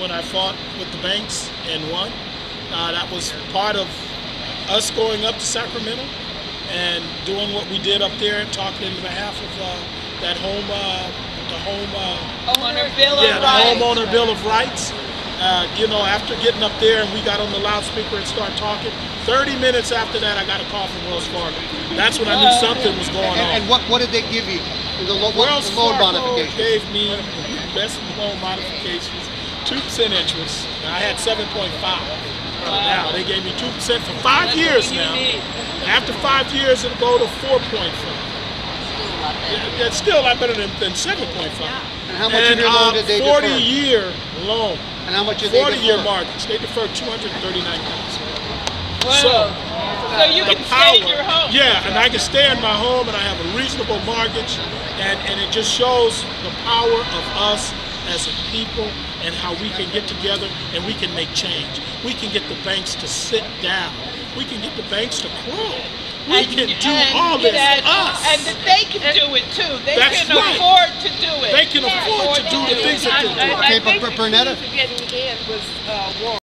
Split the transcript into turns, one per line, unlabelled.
when I fought with the banks and won. Uh, that was part of us going up to Sacramento and doing what we did up there and talking in behalf of uh, that home, uh, the home. Uh,
Owner Bill of
yeah, the
Rights.
homeowner bill of rights. Uh, you know, after getting up there and we got on the loudspeaker and started talking, 30 minutes after that, I got a call from Wells Fargo. That's when I knew something was going
And,
on.
and what, what did they give you? The, lo- what,
Wells
the loan
Fargo
modification?
gave me best loan modifications, two percent interest. I had 7.5. Now they gave me two percent for five
That's
years now.
need.
After five years, it'll go to 4.5. It's still a lot better than, than 7.5.
And how much of your loan did they
uh, 40
defer?
year loan.
And how much did they
40 year
defer?
mortgage. They deferred 239,000.
Wow.
So,
So you
the
can stay in your home.
Yeah, and I can stay in my home and I have a reasonable mortgage. And, and it just shows the power of us as a people and how we can get together and we can make change. We can get the banks to sit down. We can get the banks to crawl. We
And-
can do
and-
all this.
and,
us.
and they can do it too. They
That's
can
right.
afford to do it.
They can afford to do the things that they're
I-
doing.
Okay, but
the
Bernetta-
getting in was uh, Warren.